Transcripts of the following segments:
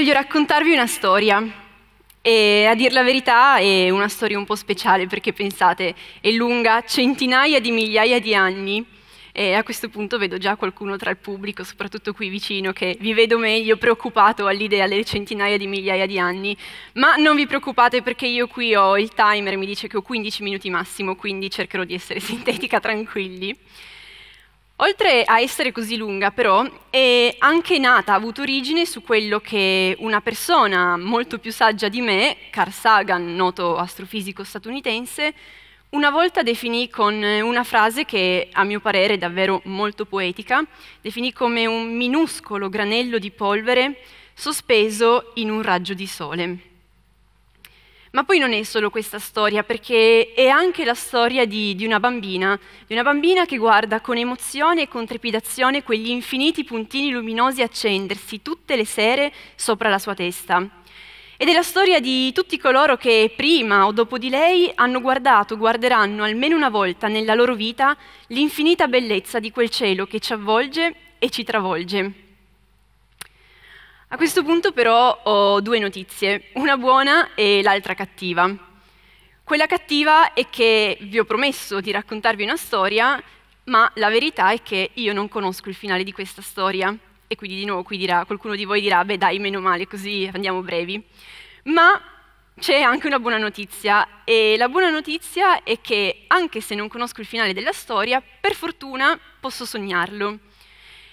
Voglio raccontarvi una storia e a dir la verità è una storia un po' speciale perché pensate, è lunga centinaia di migliaia di anni e a questo punto vedo già qualcuno tra il pubblico, soprattutto qui vicino, che vi vedo meglio preoccupato all'idea delle centinaia di migliaia di anni, ma non vi preoccupate perché io qui ho il timer, mi dice che ho 15 minuti massimo, quindi cercherò di essere sintetica, tranquilli. Oltre a essere così lunga, però, è anche nata, ha avuto origine su quello che una persona molto più saggia di me, Carl Sagan, noto astrofisico statunitense, una volta definì con una frase che a mio parere è davvero molto poetica, definì come un minuscolo granello di polvere sospeso in un raggio di sole. Ma poi non è solo questa storia, perché è anche la storia di, di, una bambina, di una bambina che guarda con emozione e con trepidazione quegli infiniti puntini luminosi accendersi tutte le sere sopra la sua testa. Ed è la storia di tutti coloro che prima o dopo di lei hanno guardato, guarderanno almeno una volta nella loro vita l'infinita bellezza di quel cielo che ci avvolge e ci travolge. A questo punto però ho due notizie, una buona e l'altra cattiva. Quella cattiva è che vi ho promesso di raccontarvi una storia, ma la verità è che io non conosco il finale di questa storia. E quindi di nuovo qui dirà, qualcuno di voi dirà, beh dai, meno male, così andiamo brevi. Ma c'è anche una buona notizia e la buona notizia è che anche se non conosco il finale della storia, per fortuna posso sognarlo.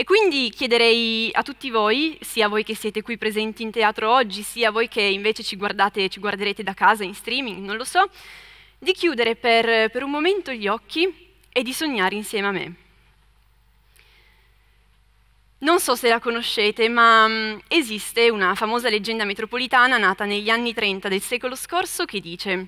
E quindi chiederei a tutti voi, sia voi che siete qui presenti in teatro oggi, sia voi che invece ci guardate, ci guarderete da casa in streaming, non lo so, di chiudere per, per un momento gli occhi e di sognare insieme a me. Non so se la conoscete, ma um, esiste una famosa leggenda metropolitana nata negli anni 30 del secolo scorso che dice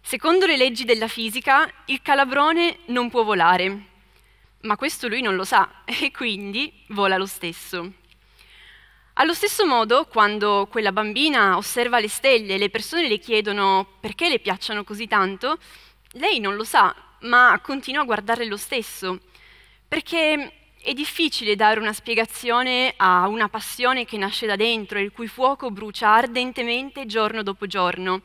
Secondo le leggi della fisica, il calabrone non può volare, ma questo lui non lo sa e quindi vola lo stesso. Allo stesso modo, quando quella bambina osserva le stelle e le persone le chiedono perché le piacciono così tanto, lei non lo sa, ma continua a guardarle lo stesso, perché è difficile dare una spiegazione a una passione che nasce da dentro e il cui fuoco brucia ardentemente giorno dopo giorno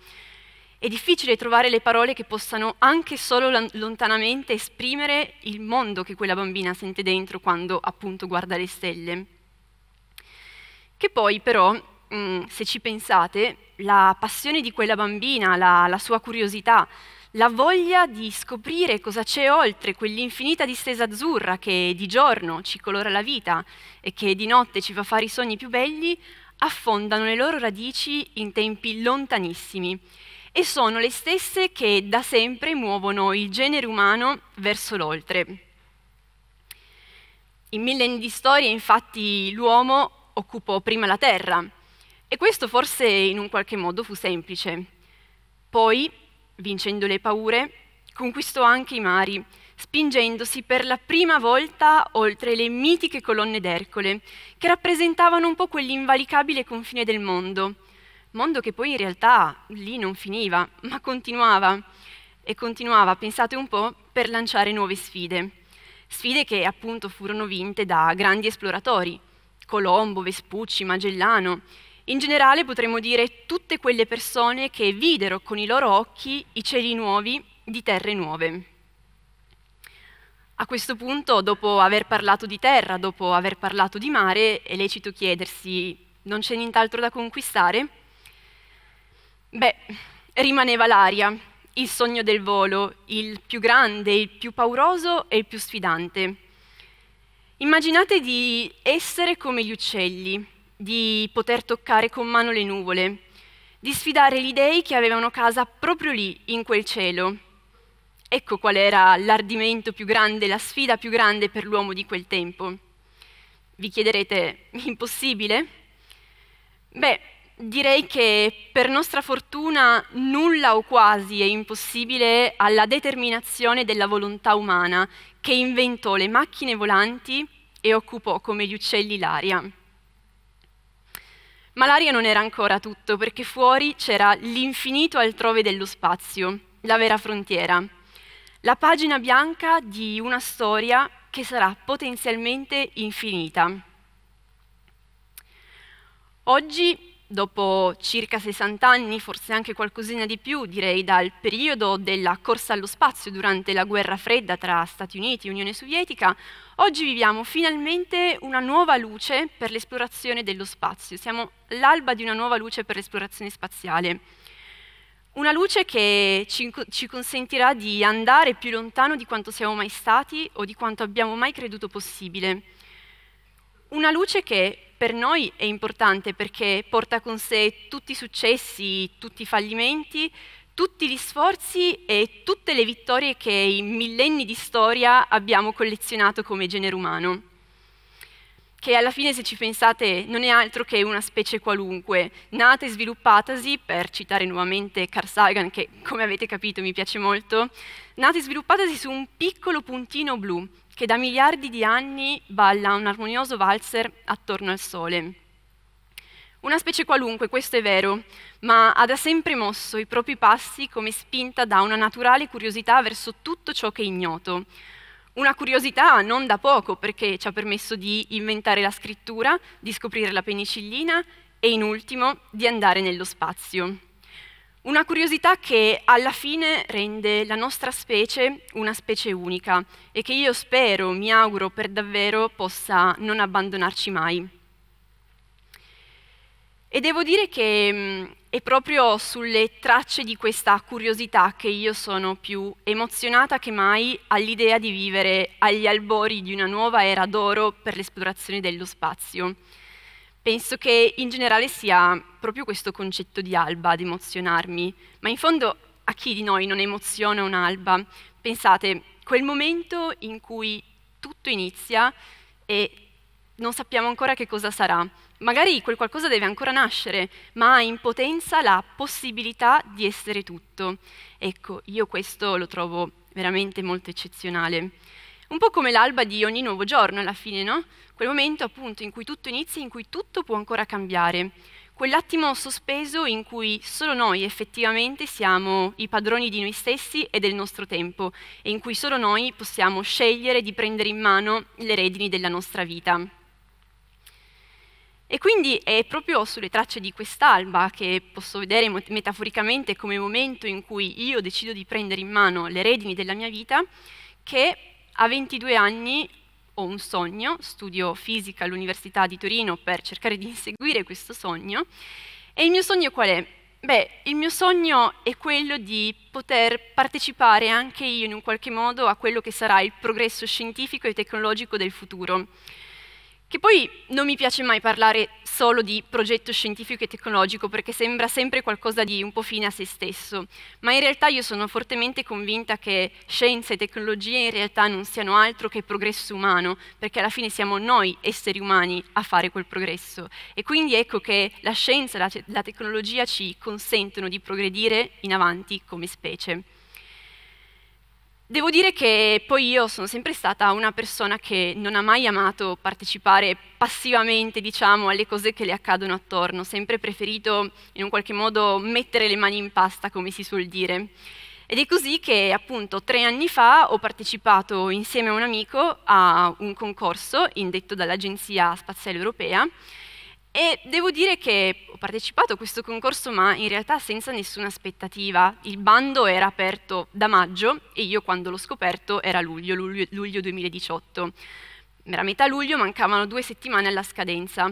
è difficile trovare le parole che possano anche solo lontanamente esprimere il mondo che quella bambina sente dentro quando appunto guarda le stelle. Che poi però, mm, se ci pensate, la passione di quella bambina, la, la sua curiosità, la voglia di scoprire cosa c'è oltre quell'infinita distesa azzurra che di giorno ci colora la vita e che di notte ci fa fare i sogni più belli, affondano le loro radici in tempi lontanissimi e sono le stesse che da sempre muovono il genere umano verso l'oltre. In millenni di storia, infatti, l'uomo occupò prima la terra e questo forse in un qualche modo fu semplice. Poi, vincendo le paure, conquistò anche i mari, spingendosi per la prima volta oltre le mitiche colonne d'Ercole, che rappresentavano un po' quell'invalicabile confine del mondo, mondo che poi in realtà lì non finiva, ma continuava e continuava, pensate un po', per lanciare nuove sfide. Sfide che appunto furono vinte da grandi esploratori, Colombo, Vespucci, Magellano. In generale potremmo dire tutte quelle persone che videro con i loro occhi i cieli nuovi di terre nuove. A questo punto, dopo aver parlato di terra, dopo aver parlato di mare, è lecito chiedersi, non c'è nient'altro da conquistare? Beh, rimaneva l'aria, il sogno del volo, il più grande, il più pauroso e il più sfidante. Immaginate di essere come gli uccelli, di poter toccare con mano le nuvole, di sfidare gli dei che avevano casa proprio lì, in quel cielo. Ecco qual era l'ardimento più grande, la sfida più grande per l'uomo di quel tempo. Vi chiederete, impossibile? Beh, direi che per nostra fortuna nulla o quasi è impossibile alla determinazione della volontà umana che inventò le macchine volanti e occupò come gli uccelli l'aria. Ma l'aria non era ancora tutto, perché fuori c'era l'infinito altrove dello spazio, la vera frontiera, la pagina bianca di una storia che sarà potenzialmente infinita. Oggi dopo circa 60 anni, forse anche qualcosina di più, direi dal periodo della corsa allo spazio durante la guerra fredda tra Stati Uniti e Unione Sovietica, oggi viviamo finalmente una nuova luce per l'esplorazione dello spazio. Siamo all'alba di una nuova luce per l'esplorazione spaziale. Una luce che ci, ci, consentirà di andare più lontano di quanto siamo mai stati o di quanto abbiamo mai creduto possibile. Una luce che per noi è importante perché porta con sé tutti i successi, tutti i fallimenti, tutti gli sforzi e tutte le vittorie che in millenni di storia abbiamo collezionato come genere umano. Che alla fine, se ci pensate, non è altro che una specie qualunque, nata e sviluppatasi, per citare nuovamente Carl Sagan, che come avete capito mi piace molto, nata e sviluppatasi su un piccolo puntino blu, che da miliardi di anni balla un armonioso valzer attorno al Sole. Una specie qualunque, questo è vero, ma ha da sempre mosso i propri passi come spinta da una naturale curiosità verso tutto ciò che è ignoto. Una curiosità non da poco, perché ci ha permesso di inventare la scrittura, di scoprire la penicillina e, in ultimo, di andare nello spazio. Una curiosità che alla fine rende la nostra specie una specie unica e che io spero, mi auguro per davvero possa non abbandonarci mai. E devo dire che mm, è proprio sulle tracce di questa curiosità che io sono più emozionata che mai all'idea di vivere agli albori di una nuova era d'oro per l'esplorazione dello spazio. Penso che in generale sia proprio questo concetto di alba ad emozionarmi, ma in fondo a chi di noi non emoziona un'alba? Pensate, quel momento in cui tutto inizia e non sappiamo ancora che cosa sarà. Magari quel qualcosa deve ancora nascere, ma ha in potenza la possibilità di essere tutto. Ecco, io questo lo trovo veramente molto eccezionale. Un po' come l'alba di ogni nuovo giorno alla fine, no? Quel momento appunto in cui tutto inizia, in cui tutto può ancora cambiare. Quell'attimo sospeso in cui solo noi effettivamente siamo i padroni di noi stessi e del nostro tempo e in cui solo noi possiamo scegliere di prendere in mano le redini della nostra vita. E quindi è proprio sulle tracce di quest'alba che posso vedere metaforicamente come momento in cui io decido di prendere in mano le redini della mia vita che a 22 anni ho un sogno, studio fisica all'Università di Torino per cercare di inseguire questo sogno. E il mio sogno qual è? Beh, il mio sogno è quello di poter partecipare anche io in un qualche modo a quello che sarà il progresso scientifico e tecnologico del futuro. Che poi non mi piace mai parlare solo di progetto scientifico e tecnologico perché sembra sempre qualcosa di un po' fine a se stesso, ma in realtà io sono fortemente convinta che scienza e tecnologia in realtà non siano altro che progresso umano, perché alla fine siamo noi esseri umani a fare quel progresso. E quindi ecco che la scienza e la, tecnologia ci consentono di progredire in avanti come specie. Devo dire che poi io sono sempre stata una persona che non ha mai amato partecipare passivamente, diciamo, alle cose che le accadono attorno, sempre preferito in un qualche modo mettere le mani in pasta, come si suol dire. Ed è così che appunto tre anni fa ho partecipato insieme a un amico a un concorso indetto dall'Agenzia Spaziale Europea e devo dire che ho partecipato a questo concorso ma in realtà senza nessuna aspettativa. Il bando era aperto da maggio e io quando l'ho scoperto era luglio, luglio, luglio 2018. Era metà luglio, mancavano due settimane alla scadenza.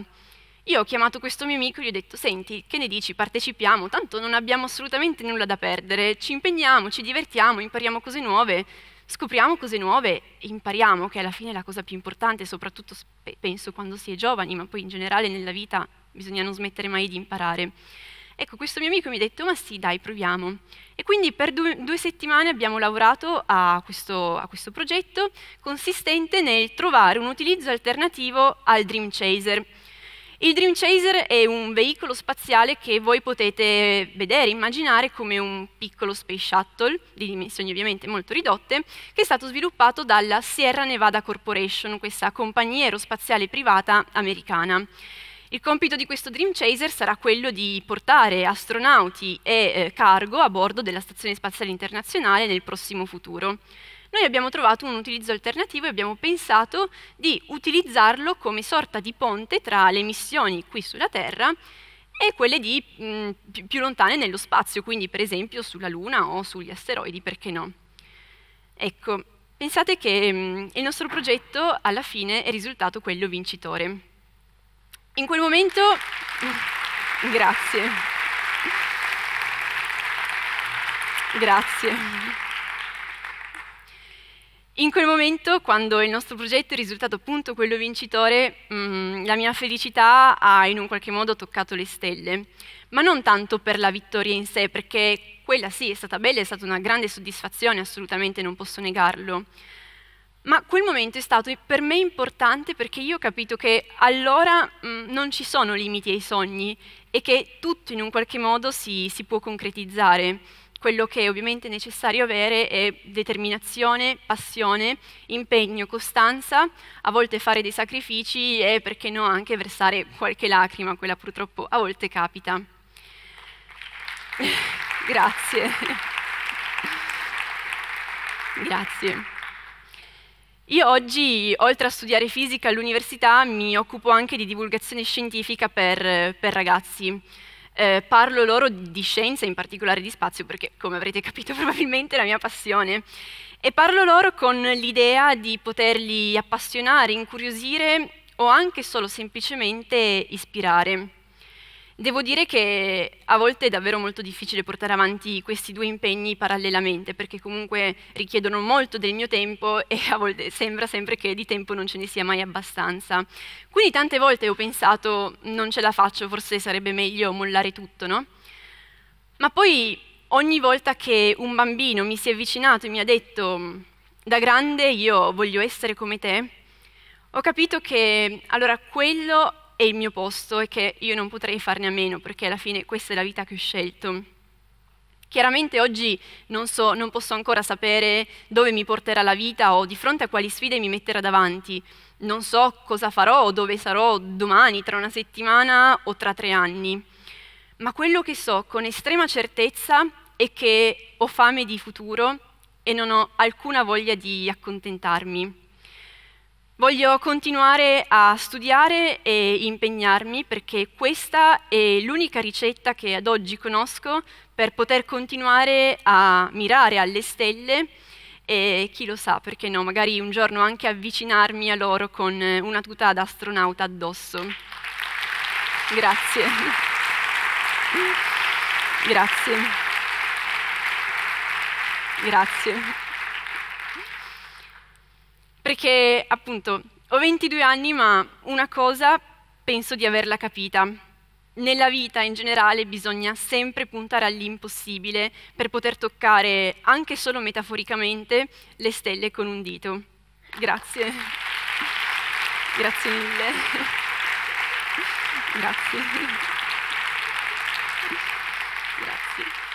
Io ho chiamato questo mio amico e gli ho detto, senti, che ne dici, partecipiamo, tanto non abbiamo assolutamente nulla da perdere, ci impegniamo, ci divertiamo, impariamo cose nuove, scopriamo cose nuove impariamo, che alla fine è la cosa più importante, soprattutto penso quando si è giovani, ma poi in generale nella vita bisogna non smettere mai di imparare. Ecco, questo mio amico mi ha detto, ma sì, dai, proviamo. E quindi per due, due settimane abbiamo lavorato a questo, a questo progetto consistente nel trovare un utilizzo alternativo al Dream Chaser, il Dream Chaser è un veicolo spaziale che voi potete vedere, immaginare come un piccolo space shuttle, di dimensioni ovviamente molto ridotte, che è stato sviluppato dalla Sierra Nevada Corporation, questa compagnia aerospaziale privata americana. Il compito di questo Dream Chaser sarà quello di portare astronauti e eh, cargo a bordo della Stazione Spaziale Internazionale nel prossimo futuro. Noi abbiamo trovato un utilizzo alternativo e abbiamo pensato di utilizzarlo come sorta di ponte tra le missioni qui sulla Terra e quelle di, mh, più lontane nello spazio, quindi per esempio sulla Luna o sugli asteroidi, perché no? Ecco, pensate che mh, il nostro progetto alla fine è risultato quello vincitore. In quel momento... Grazie. Grazie. In quel momento, quando il nostro progetto è risultato appunto quello vincitore, mh, mm, la mia felicità ha in un qualche modo toccato le stelle, ma non tanto per la vittoria in sé, perché quella sì è stata bella, è stata una grande soddisfazione, assolutamente non posso negarlo, ma quel momento è stato per me importante perché io ho capito che allora mh, mm, non ci sono limiti ai sogni e che tutto in un qualche modo si, si può concretizzare quello che ovviamente è necessario avere è determinazione, passione, impegno, costanza, a volte fare dei sacrifici e perché no anche versare qualche lacrima, quella purtroppo a volte capita. Grazie. Grazie. Io oggi, oltre a studiare fisica all'università, mi occupo anche di divulgazione scientifica per, per ragazzi eh, parlo loro di scienza, in particolare di spazio, perché come avrete capito probabilmente è la mia passione, e parlo loro con l'idea di poterli appassionare, incuriosire o anche solo semplicemente ispirare. Devo dire che a volte è davvero molto difficile portare avanti questi due impegni parallelamente, perché comunque richiedono molto del mio tempo e a volte sembra sempre che di tempo non ce ne sia mai abbastanza. Quindi tante volte ho pensato non ce la faccio, forse sarebbe meglio mollare tutto, no? Ma poi ogni volta che un bambino mi si è avvicinato e mi ha detto da grande io voglio essere come te, ho capito che allora quello è il mio posto e che io non potrei farne a meno perché alla fine questa è la vita che ho scelto. Chiaramente oggi non, so, non posso ancora sapere dove mi porterà la vita o di fronte a quali sfide mi metterà davanti. Non so cosa farò o dove sarò domani, tra una settimana o tra tre anni. Ma quello che so con estrema certezza è che ho fame di futuro e non ho alcuna voglia di accontentarmi. Voglio continuare a studiare e impegnarmi perché questa è l'unica ricetta che ad oggi conosco per poter continuare a mirare alle stelle e chi lo sa, perché no, magari un giorno anche avvicinarmi a loro con una tuta da astronauta addosso. Grazie. Grazie. Grazie perché appunto ho 22 anni ma una cosa penso di averla capita. Nella vita in generale bisogna sempre puntare all'impossibile per poter toccare, anche solo metaforicamente, le stelle con un dito. Grazie. Grazie mille. Grazie. Grazie.